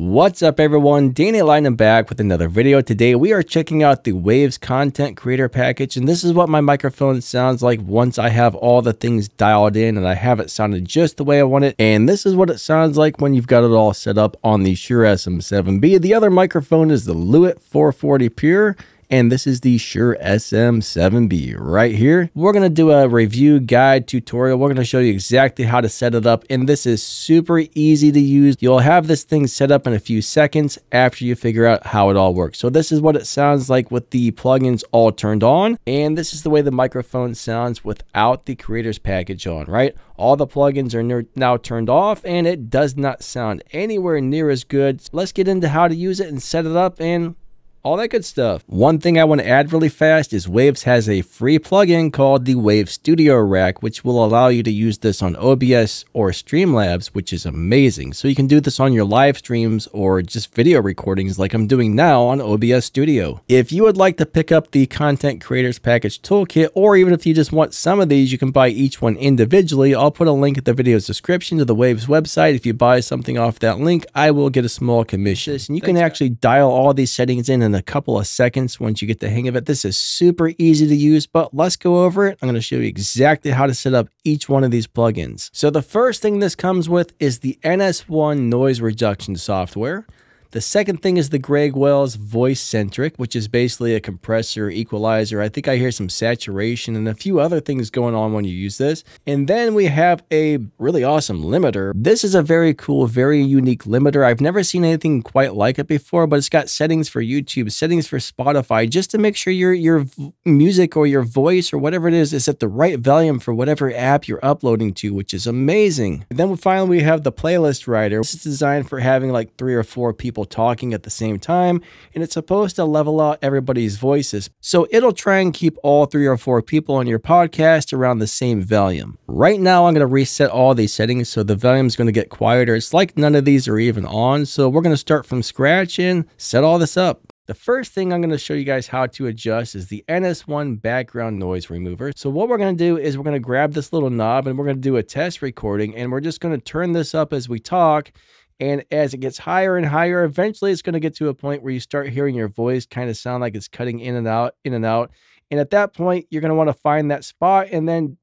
What's up everyone, Danny Lightning back with another video. Today we are checking out the Waves Content Creator Package and this is what my microphone sounds like once I have all the things dialed in and I have it sounded just the way I want it. And this is what it sounds like when you've got it all set up on the Shure SM7B. The other microphone is the Lewitt 440 Pure and this is the Shure SM7B right here. We're going to do a review guide tutorial. We're going to show you exactly how to set it up, and this is super easy to use. You'll have this thing set up in a few seconds after you figure out how it all works. So this is what it sounds like with the plugins all turned on, and this is the way the microphone sounds without the creators package on, right? All the plugins are now turned off, and it does not sound anywhere near as good. Let's get into how to use it and set it up, and all that good stuff. One thing I want to add really fast is Waves has a free plugin called the Wave Studio Rack, which will allow you to use this on OBS or Streamlabs, which is amazing. So you can do this on your live streams or just video recordings like I'm doing now on OBS Studio. If you would like to pick up the Content Creators Package Toolkit, or even if you just want some of these, you can buy each one individually. I'll put a link at the video's description to the Waves website. If you buy something off that link, I will get a small commission. And you Thanks, can actually dial all these settings in in a couple of seconds once you get the hang of it. This is super easy to use, but let's go over it. I'm going to show you exactly how to set up each one of these plugins. So the first thing this comes with is the NS1 noise reduction software. The second thing is the Greg Wells Voice Centric, which is basically a compressor equalizer. I think I hear some saturation and a few other things going on when you use this. And then we have a really awesome limiter. This is a very cool, very unique limiter. I've never seen anything quite like it before, but it's got settings for YouTube, settings for Spotify, just to make sure your, your music or your voice or whatever it is is at the right volume for whatever app you're uploading to, which is amazing. And then finally, we have the Playlist Rider. This is designed for having like three or four people people talking at the same time, and it's supposed to level out everybody's voices. So it'll try and keep all three or four people on your podcast around the same volume. Right now, I'm going to reset all these settings so the volume is going to get quieter. It's like none of these are even on, so we're going to start from scratch and set all this up. The first thing I'm going to show you guys how to adjust is the NS1 background noise remover. So what we're going to do is we're going to grab this little knob and we're going to do a test recording and we're just going to turn this up as we talk and as it gets higher and higher, eventually it's going to get to a point where you start hearing your voice kind of sound like it's cutting in and out, in and out. And at that point, you're going to want to find that spot and then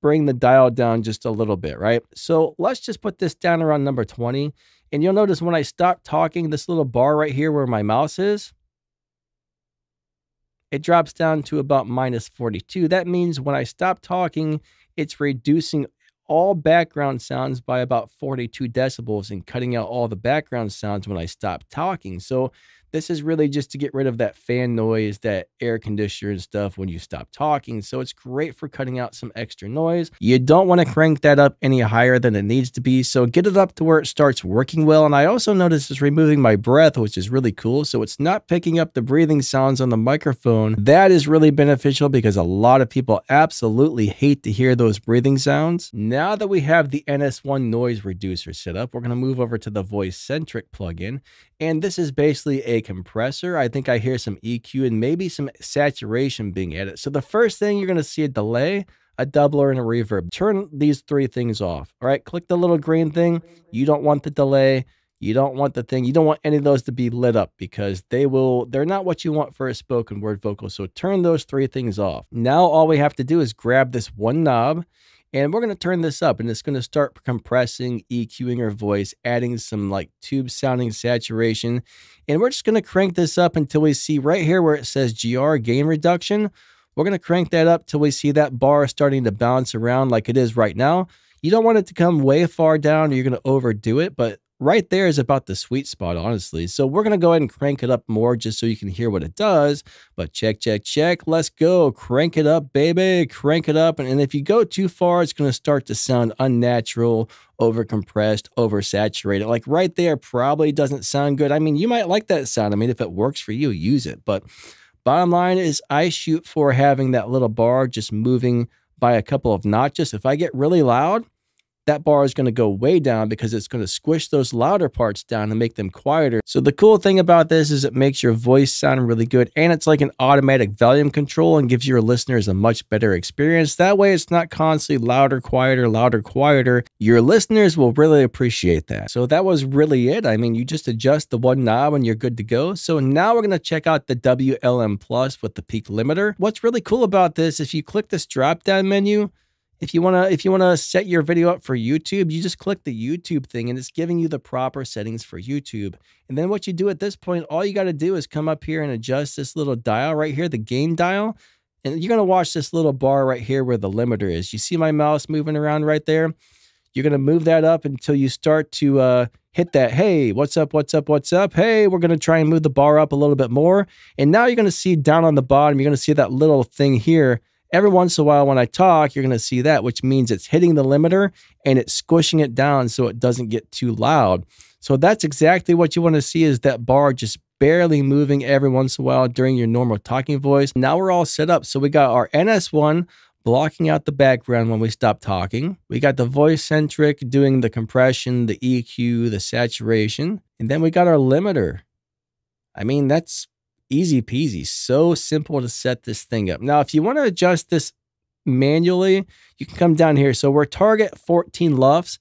bring the dial down just a little bit, right? So let's just put this down around number 20. And you'll notice when I stop talking, this little bar right here where my mouse is, it drops down to about minus 42. That means when I stop talking, it's reducing all background sounds by about 42 decibels and cutting out all the background sounds when I stop talking. So this is really just to get rid of that fan noise, that air conditioner and stuff when you stop talking. So it's great for cutting out some extra noise. You don't want to crank that up any higher than it needs to be. So get it up to where it starts working well. And I also noticed it's removing my breath, which is really cool. So it's not picking up the breathing sounds on the microphone. That is really beneficial because a lot of people absolutely hate to hear those breathing sounds. Now that we have the NS1 noise reducer set up, we're going to move over to the voice centric plugin. And this is basically a compressor. I think I hear some EQ and maybe some saturation being added. So the first thing you're going to see a delay, a doubler, and a reverb. Turn these three things off. All right, click the little green thing. You don't want the delay. You don't want the thing. You don't want any of those to be lit up because they will, they're not what you want for a spoken word vocal. So turn those three things off. Now all we have to do is grab this one knob and we're going to turn this up and it's going to start compressing, EQing our voice, adding some like tube sounding saturation. And we're just going to crank this up until we see right here where it says GR gain reduction. We're going to crank that up till we see that bar starting to bounce around like it is right now. You don't want it to come way far down or you're going to overdo it, but right there is about the sweet spot, honestly. So we're going to go ahead and crank it up more just so you can hear what it does. But check, check, check. Let's go. Crank it up, baby. Crank it up. And, and if you go too far, it's going to start to sound unnatural, overcompressed, oversaturated. Like right there probably doesn't sound good. I mean, you might like that sound. I mean, if it works for you, use it. But bottom line is I shoot for having that little bar just moving by a couple of notches. If I get really loud, that bar is going to go way down because it's going to squish those louder parts down and make them quieter. So the cool thing about this is it makes your voice sound really good and it's like an automatic volume control and gives your listeners a much better experience. That way it's not constantly louder, quieter, louder, quieter. Your listeners will really appreciate that. So that was really it. I mean, you just adjust the one knob and you're good to go. So now we're going to check out the WLM Plus with the peak limiter. What's really cool about this, if you click this drop down menu, if you want to if you want to set your video up for YouTube, you just click the YouTube thing and it's giving you the proper settings for YouTube. And then what you do at this point, all you got to do is come up here and adjust this little dial right here, the gain dial. And you're going to watch this little bar right here where the limiter is. You see my mouse moving around right there? You're going to move that up until you start to uh, hit that, hey, what's up, what's up, what's up? Hey, we're going to try and move the bar up a little bit more. And now you're going to see down on the bottom, you're going to see that little thing here every once in a while when I talk, you're going to see that, which means it's hitting the limiter and it's squishing it down so it doesn't get too loud. So that's exactly what you want to see is that bar just barely moving every once in a while during your normal talking voice. Now we're all set up. So we got our NS1 blocking out the background when we stop talking. We got the voice centric doing the compression, the EQ, the saturation. And then we got our limiter. I mean, that's easy peasy. So simple to set this thing up. Now, if you want to adjust this manually, you can come down here. So we're target 14 LUFS.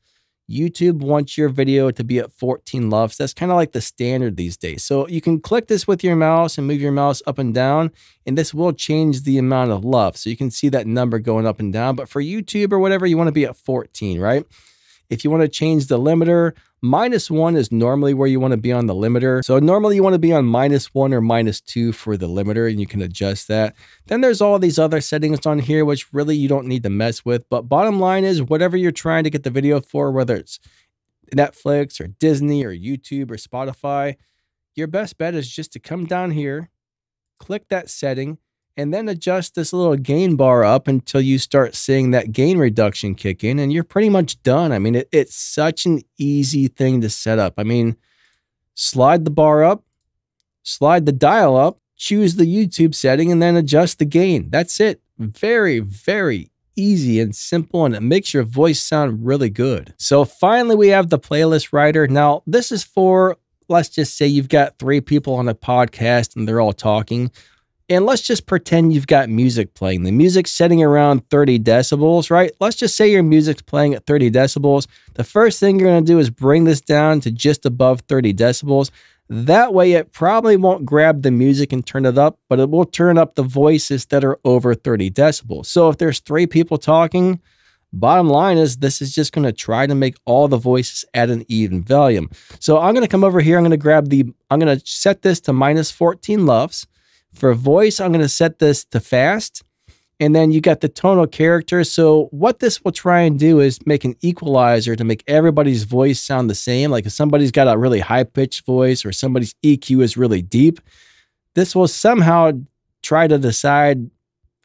YouTube wants your video to be at 14 LUFS. That's kind of like the standard these days. So you can click this with your mouse and move your mouse up and down, and this will change the amount of LUFS. So you can see that number going up and down. But for YouTube or whatever, you want to be at 14, right? If you want to change the limiter, minus one is normally where you want to be on the limiter. So normally you want to be on minus one or minus two for the limiter and you can adjust that. Then there's all these other settings on here, which really you don't need to mess with. But bottom line is whatever you're trying to get the video for, whether it's Netflix or Disney or YouTube or Spotify, your best bet is just to come down here, click that setting, and then adjust this little gain bar up until you start seeing that gain reduction kick in and you're pretty much done. I mean, it, it's such an easy thing to set up. I mean, slide the bar up, slide the dial up, choose the YouTube setting, and then adjust the gain. That's it. Very, very easy and simple, and it makes your voice sound really good. So finally, we have the Playlist Rider. Now, this is for, let's just say you've got three people on a podcast and they're all talking. And let's just pretend you've got music playing. The music's setting around 30 decibels, right? Let's just say your music's playing at 30 decibels. The first thing you're going to do is bring this down to just above 30 decibels. That way, it probably won't grab the music and turn it up, but it will turn up the voices that are over 30 decibels. So if there's three people talking, bottom line is this is just going to try to make all the voices at an even volume. So I'm going to come over here. I'm going to grab the, I'm going to set this to minus 14 LUFS. For voice, I'm going to set this to fast. And then you got the tonal character. So what this will try and do is make an equalizer to make everybody's voice sound the same. Like if somebody's got a really high pitched voice or somebody's EQ is really deep, this will somehow try to decide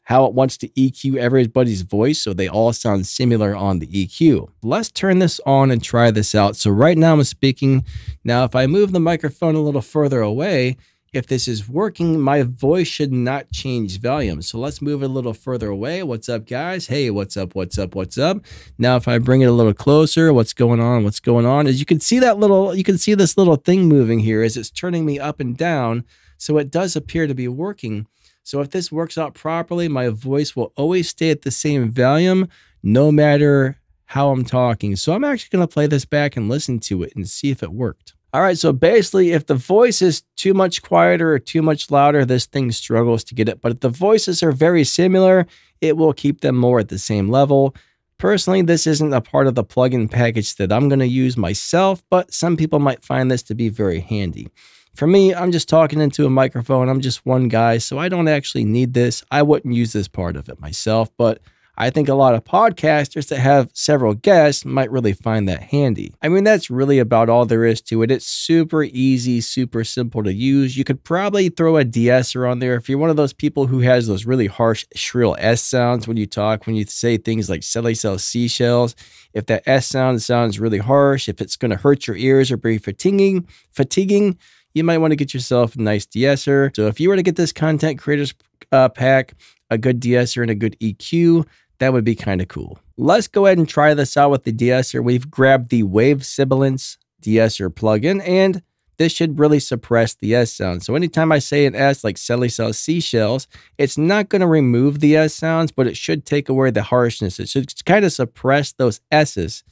how it wants to EQ everybody's voice so they all sound similar on the EQ. Let's turn this on and try this out. So right now I'm speaking. Now if I move the microphone a little further away, if this is working, my voice should not change volume. So let's move it a little further away. What's up, guys? Hey, what's up? What's up? What's up? Now, if I bring it a little closer, what's going on? What's going on? As you can see that little, you can see this little thing moving here as it's turning me up and down. So it does appear to be working. So if this works out properly, my voice will always stay at the same volume, no matter how I'm talking. So I'm actually going to play this back and listen to it and see if it worked. All right, so basically, if the voice is too much quieter or too much louder, this thing struggles to get it. But if the voices are very similar, it will keep them more at the same level. Personally, this isn't a part of the plugin package that I'm going to use myself, but some people might find this to be very handy. For me, I'm just talking into a microphone. I'm just one guy, so I don't actually need this. I wouldn't use this part of it myself, but I think a lot of podcasters that have several guests might really find that handy. I mean, that's really about all there is to it. It's super easy, super simple to use. You could probably throw a de-esser on there if you're one of those people who has those really harsh, shrill S sounds when you talk, when you say things like silly cell seashells. If that S sound sounds really harsh, if it's going to hurt your ears or be fatiguing, fatiguing, you might want to get yourself a nice de-esser. So if you were to get this content creators uh, pack, a good de-esser and a good EQ, That would be kind of cool. Let's go ahead and try this out with the de-esser. We've grabbed the Wave Sibilance de-esser plugin and this should really suppress the S sound. So anytime I say an S like Sally sells seashells, it's not going to remove the S sounds, but it should take away the harshness. It should kind of suppress those S's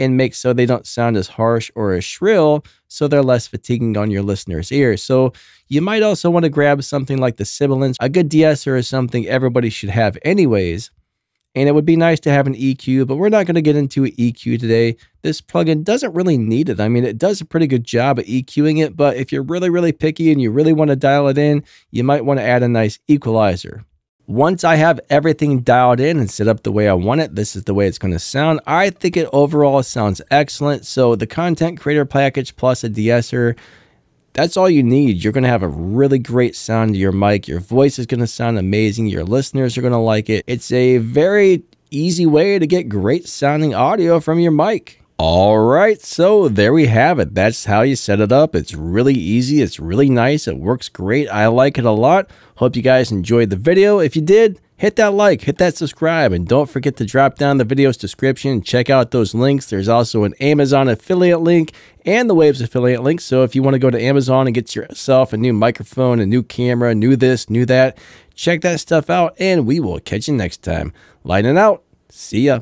and make so they don't sound as harsh or as shrill, so they're less fatiguing on your listener's ears. So you might also want to grab something like the Sibilance. A good de-esser is something everybody should have anyways. And it would be nice to have an EQ, but we're not going to get into an EQ today. This plugin doesn't really need it. I mean, it does a pretty good job at EQing it, but if you're really, really picky and you really want to dial it in, you might want to add a nice equalizer. Once I have everything dialed in and set up the way I want it, this is the way it's going to sound. I think it overall sounds excellent. So the content creator package plus a de-esser, that's all you need. You're going to have a really great sound to your mic. Your voice is going to sound amazing. Your listeners are going to like it. It's a very easy way to get great sounding audio from your mic. All right, so there we have it. That's how you set it up. It's really easy. It's really nice. It works great. I like it a lot. Hope you guys enjoyed the video. If you did, hit that like, hit that subscribe, and don't forget to drop down the video's description check out those links. There's also an Amazon affiliate link and the Waves affiliate link. So if you want to go to Amazon and get yourself a new microphone, a new camera, new this, new that, check that stuff out, and we will catch you next time. Lightning out. See ya.